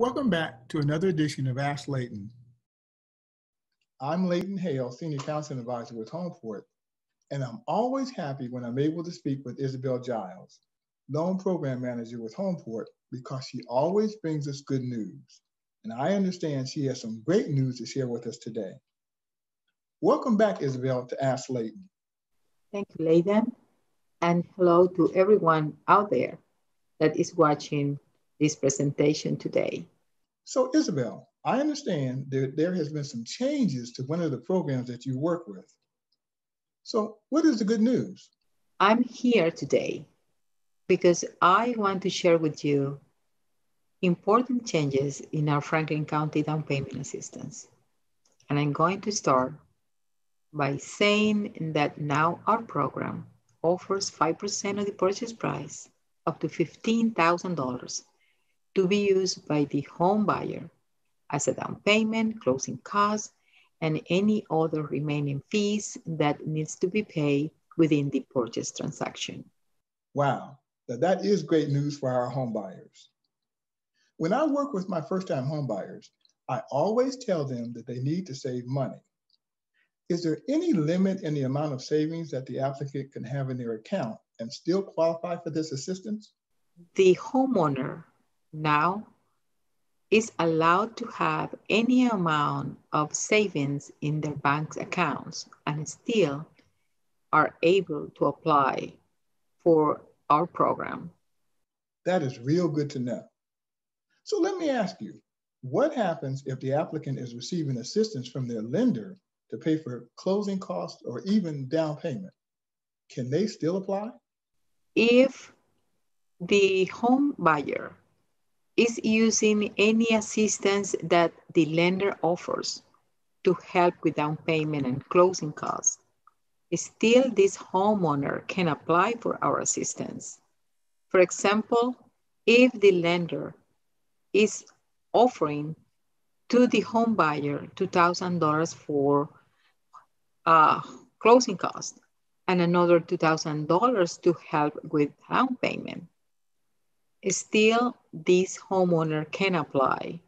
Welcome back to another edition of Ask Layden. I'm Layden Hale, Senior Counseling Advisor with Homeport, and I'm always happy when I'm able to speak with Isabel Giles, Loan Program Manager with Homeport, because she always brings us good news. And I understand she has some great news to share with us today. Welcome back, Isabel, to Ask Layden. Thank you, Layden. And hello to everyone out there that is watching this presentation today. So Isabel, I understand that there has been some changes to one of the programs that you work with. So what is the good news? I'm here today because I want to share with you important changes in our Franklin County down payment assistance. And I'm going to start by saying that now our program offers 5% of the purchase price up to $15,000 to be used by the home buyer as a down payment, closing costs, and any other remaining fees that needs to be paid within the purchase transaction. Wow, that is great news for our home buyers. When I work with my first-time home buyers, I always tell them that they need to save money. Is there any limit in the amount of savings that the applicant can have in their account and still qualify for this assistance? The homeowner now is allowed to have any amount of savings in their bank's accounts and still are able to apply for our program. That is real good to know. So let me ask you, what happens if the applicant is receiving assistance from their lender to pay for closing costs or even down payment? Can they still apply? If the home buyer is using any assistance that the lender offers to help with down payment and closing costs, still this homeowner can apply for our assistance. For example, if the lender is offering to the home buyer $2,000 for uh, closing costs and another $2,000 to help with down payment, Still, this homeowner can apply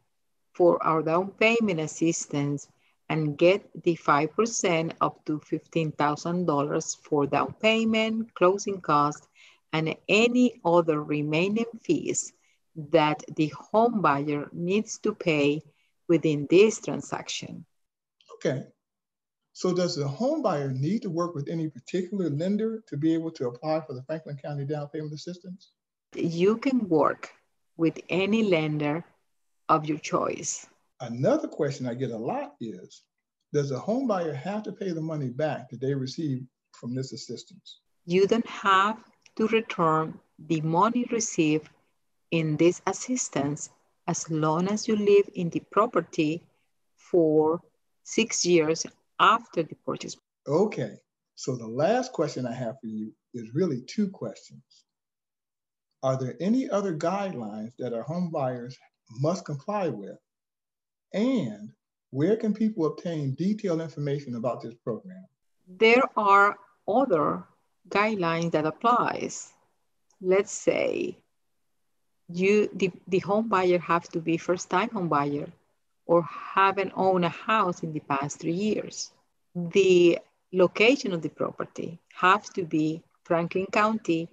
for our down payment assistance and get the 5% up to $15,000 for down payment, closing costs, and any other remaining fees that the home buyer needs to pay within this transaction. Okay. So does the home buyer need to work with any particular lender to be able to apply for the Franklin County down payment assistance? You can work with any lender of your choice. Another question I get a lot is, does a home buyer have to pay the money back that they receive from this assistance? You don't have to return the money received in this assistance as long as you live in the property for six years after the purchase. Okay, so the last question I have for you is really two questions. Are there any other guidelines that our home buyers must comply with? And where can people obtain detailed information about this program? There are other guidelines that applies. Let's say you the, the home buyer have to be first time home buyer or haven't owned a house in the past three years. The location of the property has to be Franklin County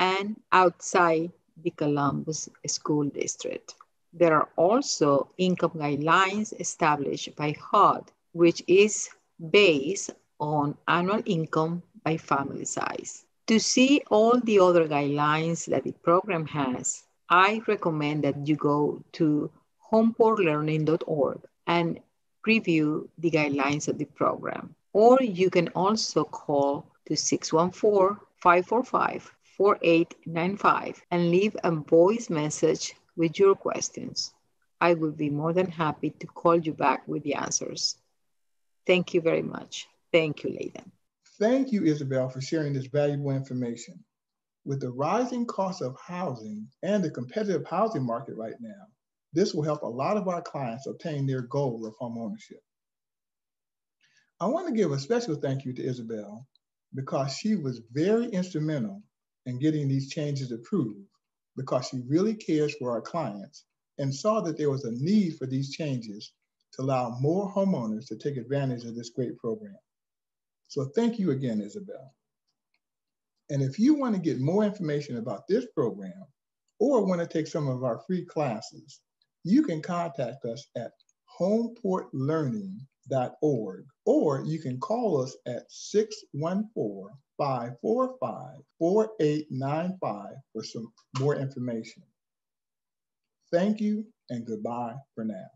and outside the Columbus School District. There are also income guidelines established by HUD, which is based on annual income by family size. To see all the other guidelines that the program has, I recommend that you go to homeportlearning.org and preview the guidelines of the program. Or you can also call to 614 545 4895 and leave a voice message with your questions. I will be more than happy to call you back with the answers. Thank you very much. Thank you, Layden. Thank you, Isabel, for sharing this valuable information. With the rising cost of housing and the competitive housing market right now, this will help a lot of our clients obtain their goal of home ownership. I want to give a special thank you to Isabel because she was very instrumental and getting these changes approved because she really cares for our clients and saw that there was a need for these changes to allow more homeowners to take advantage of this great program. So thank you again, Isabel. And if you want to get more information about this program or want to take some of our free classes, you can contact us at homeportlearning.org or you can call us at 614 545 4895 for some more information. Thank you and goodbye for now.